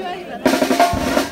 Thank